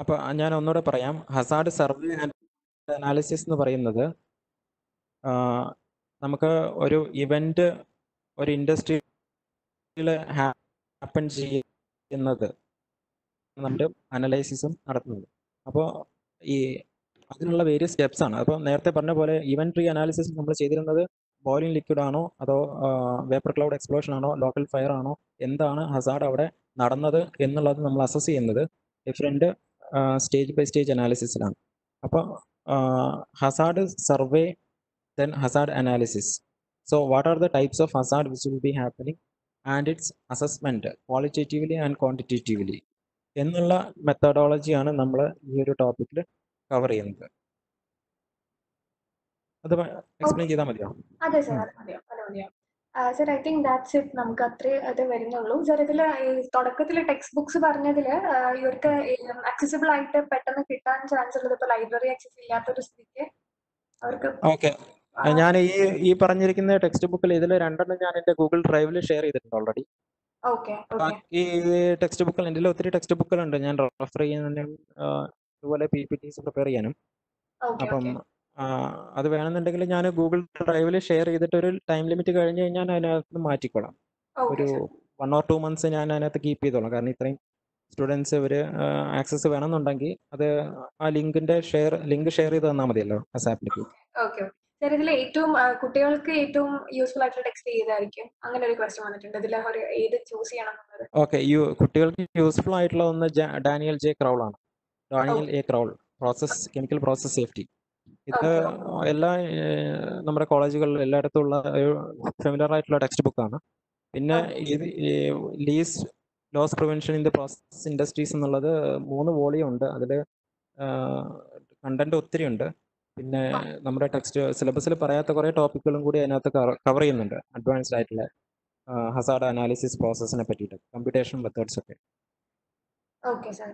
അപ്പോൾ ഞാൻ ഒന്നുകൂടെ പറയാം. ഹസാർഡ് സർവേ ആൻഡ് അനാലിസിസ് എന്ന് പറയുന്നത് നമുക്ക് ഒരു ഇവന്റ് ഒരു ഇൻഡസ്ട്രിയിൽ ഹാപ്പൻ ചെയ്യുന്നത് നമ്മുടെ അനലൈസിസും നടത്തുന്നത്. അപ്പോൾ ഈ അതിനുള്ള വേരിയസ് സ്റ്റെപ്സ് ആണ്. അപ്പോൾ നേരത്തെ പറഞ്ഞ പോലെ ഇവന്റ് ട്രീ അനാലിസിസ് നമ്മൾ ചെയ്തിരുന്നത് ബോയിലിംഗ് ലിക്വിഡ് ആണോ അതോ വേപ്പർ ക്ലൗഡ് എക്സ്പ്ലോഷൻ ആണോ ലോക്കൽ ഫയർ ആണോ എന്താണ് ഹസാർഡ് അവിടെ നടന്നത് എന്നുള്ളത് നമ്മൾ അസസ് ചെയ്യുന്നത്. ഡിഫറെന്റ് സ്റ്റേജ് ബൈ സ്റ്റേജ് അനാലിസിസിലാണ് അപ്പോൾ hazard survey then hazard analysis so what are the types of hazard which will be happening and its assessment qualitatively and quantitatively എന്നുള്ള മെത്തഡോളജിയാണ് നമ്മൾ ഈ ഒരു ടോപ്പിക്കിൽ കവർ ചെയ്യുന്നത്. അത് എക്സ്പ്ലെയിൻ ചെയ്താൽ മതിയോ? Sir I think that's it നമുക്ക് അത്രേ അത് വരുന്നുള്ളൂ. സർ ഇതിൽ തുടക്കത്തിൽ ടെക്സ്റ്റ് ബുക്സ് പറഞ്ഞതിൽ ഇവർക്ക് അക്സസിബിൾ ആയിട്ട് പെട്ടെന്ന് കിട്ടാൻ ചാൻസ് ഉള്ളത് ഇപ്പൊ ലൈബ്രറി ആക്സസ് ഇല്ലാത്തൊരു സ്ഥിതിക്ക് അവർക്ക് ഓക്കെ ഞാൻ ഈ ഈ പറഞ്ഞിരിക്കുന്ന ടെക്സ്റ്റ് ബുക്കിൽ ഇതിൽ രണ്ടെണ്ണം ഞാൻ എന്റെ ഗൂഗിൾ ഡ്രൈവിൽ ഷെയർ ചെയ്തിട്ടുണ്ട് ഓൾറെഡി ഈ ടെക്സ്റ്റ് ബുക്കിൽ എന്റെ ഒത്തിരി ടെക്സ്റ്റ് ബുക്കുകളുണ്ട് ഞാൻ റെഫർ ചെയ്യാനും അതുപോലെ പി പി ടി പ്രിപ്പയർ ചെയ്യാനും. അപ്പം അത് വേണമെന്നുണ്ടെങ്കിൽ ഞാൻ ഗൂഗിൾ ഡ്രൈവിൽ ഷെയർ ചെയ്തിട്ട് ഒരു ടൈം ലിമിറ്റ് കഴിഞ്ഞ് കഴിഞ്ഞാൽ അതിനകത്ത് മാറ്റിക്കോളാം. ഒരു വൺ ഓർ ടു മന്ത്സ് ഞാൻ അതിനകത്ത് കീപ്പ് ചെയ്തോളാം. കാരണം ഇത്രയും സ്റ്റുഡൻസ് ഇവർ ആക്സസ് വേണമെന്നുണ്ടെങ്കിൽ അത് ആ ലിങ്കിന്റെ ഷെയർ ലിങ്ക് ഷെയർ ചെയ്ത് തന്നാൽ മതിയല്ലോ ആസ് സർ ഇതിൽ ഏറ്റവും കുട്ടികൾക്ക് ഏറ്റവും യൂസ്ഫുൾ ആയിട്ടുള്ള ടെക്സ്റ്റ് ഏതായിരിക്കും? അങ്ങനെ ഒരു ക്വസ്റ്റ്യൻ വന്നിട്ടുണ്ട്. ഇതിൽ ഏത് ചൂസ് ചെയ്യണം ഓക്കെ കുട്ടികൾക്ക് യൂസ്ഫുൾ ആയിട്ടുള്ള ഒന്ന് ഡാനിയൽ ജെ ക്രൗൾ ആണ്. Daniel A Crowl. Process chemical process safety ഇത് എല്ലാ നമ്മുടെ കോളേജുകളിൽ എല്ലായിടത്തും ഉള്ള ഒരു ഫെമിലർ ആയിട്ടുള്ള ടെക്സ്റ്റ് ബുക്കാണ് പിന്നെ. ഇത് Lees loss prevention in the process industries എന്നുള്ളത് മൂന്ന് വോളിയം ഉണ്ട്. അതിൽ കണ്ടന്റ് ഒത്തിരി ഉണ്ട്. പിന്നെ നമ്മുടെ ടെക്സ്റ്റ് സിലബസിൽ പറയാത്ത കുറേ ടോപ്പിക്കുകളും കൂടി അതിനകത്ത് കവർ ചെയ്യുന്നുണ്ട്. അഡ്വാൻസ്ഡ് ആയിട്ടുള്ള ഹസാർഡ് അനാലിസിസ് പ്രോസസ്സിനെ പറ്റിയിട്ട് കമ്പ്യൂട്ടേഷൻ മെത്തേഡ്സ് ഒക്കെ. Okay sir.